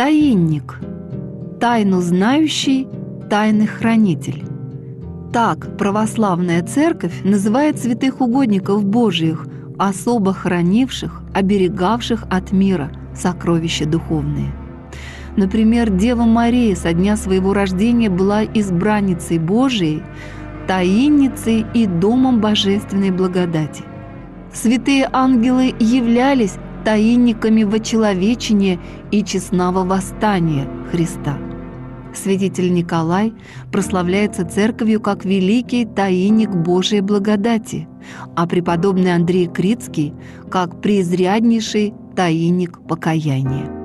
Таинник. Тайну знающий, тайный хранитель. Так православная церковь называет святых угодников Божиих, особо хранивших, оберегавших от мира сокровища духовные. Например, Дева Мария со дня своего рождения была избранницей Божией, таинницей и домом божественной благодати. Святые ангелы являлись таинниками вочеловечения и честного восстания Христа. Святитель Николай прославляется церковью как великий таинник Божией благодати, а преподобный Андрей Крицкий – как преизряднейший таинник покаяния.